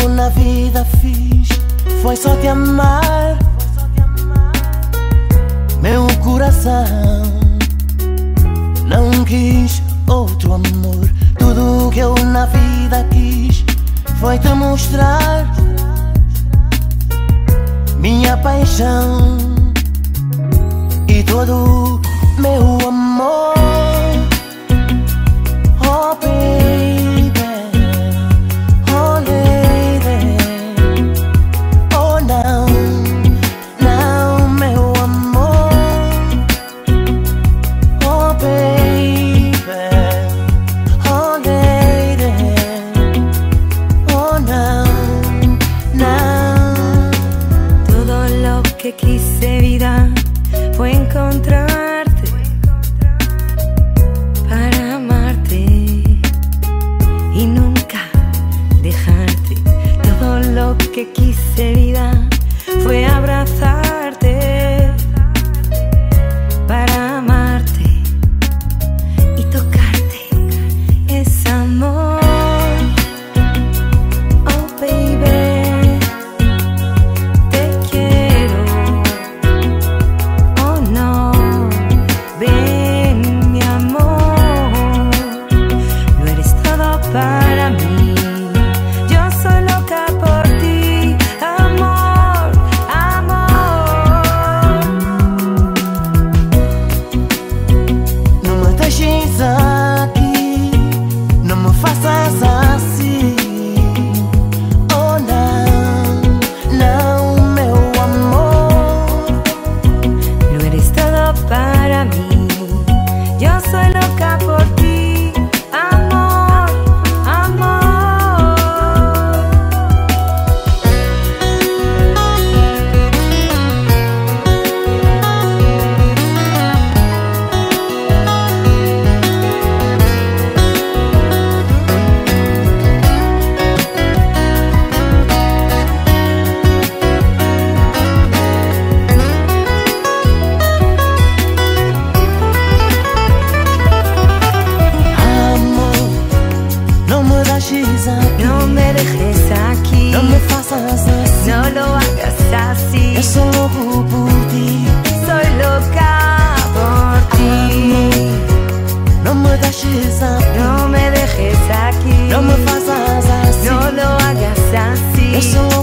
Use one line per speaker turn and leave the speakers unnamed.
eu na vida fiz foi só te amar. Meu coração não quis outro amor. Tudo o que eu na vida quis foi te mostrar minha paixão e todo meu amor.
que quise vida fue encontrarte para amarte y nunca dejarte. Todo lo que quise vida
Não aquí. No me
dejes aquí. No me
faças así. No
lo hagas así. Yo
solo por ti.
Soy loca por ti.
No me dejes aquí. No
me dejes aquí. No me
faças así. No lo
hagas así. Yo solo